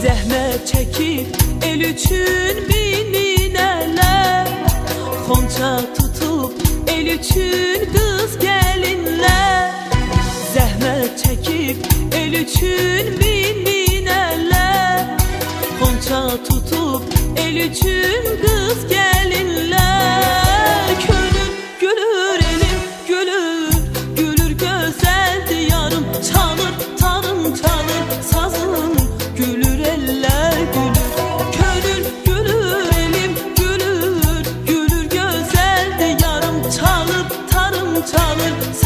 Zəhmət çəkib el üçün bilinələr Xonça tutub el üçün qız gəlinlər Zəhmət çəkib el üçün bilinələr Xonça tutub el üçün qız gəlinlər time